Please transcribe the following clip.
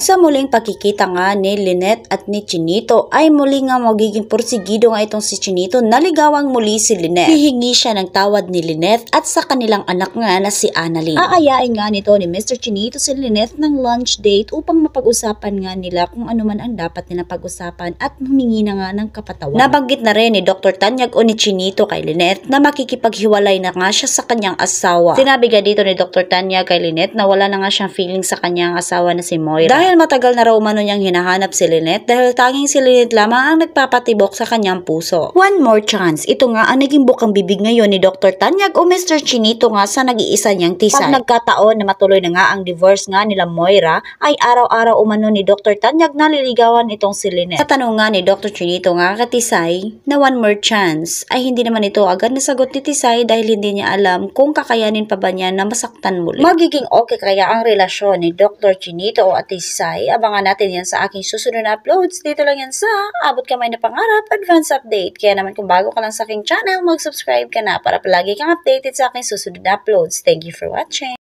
Sa muling pagkikita nga ni Lynette at ni Chinito ay muli nga magiging porsigido nga itong si Chinito naligawang muli si Lynette. Hihingi siya ng tawad ni Lynette at sa kanilang anak nga na si Annalyn. Aayain nga nito ni Mr. Chinito si Lynette ng lunch date upang mapag-usapan nga nila kung ano man ang dapat nila pag-usapan at humingi na nga ng kapatawan. Nabanggit na rin ni Dr. Tanyag o ni Chinito kay Lynette na makikipaghiwalay na nga siya sa kanyang asawa. Sinabi nga dito ni Dr. Tanyag kay Lynette na wala na nga siyang feeling sa kanyang asawa na si Moira. Dahil dahil matagal na raw umano niyang hinahanap si Lynette dahil tanging si Lynette lamang ang nagpapatibok sa kanyang puso. One more chance. Ito nga ang naging bukang bibig ngayon ni Dr. Tanyag o Mr. Chinito nga sa nag-iisa niyang tisay. Pag nagkataon na matuloy na nga ang divorce nga nila Moira, ay araw-araw umano ni Dr. Tanyag na liligawan itong si Lynette. Sa tanong nga ni Dr. Chinito nga katisay na one more chance, ay hindi naman ito agad nasagot ni Tisay dahil hindi niya alam kung kakayanin pa ba niya na masaktan muli. Magiging okay kaya ang relasyon ni Dr. Chinito o Atisay Sai. Abangan natin yan sa aking susunod na uploads. Dito lang yan sa Abot Kamay na Pangarap Advance Update. Kaya naman kung bago ka lang sa aking channel, mag-subscribe ka na para palagi kang updated sa aking susunod na uploads. Thank you for watching.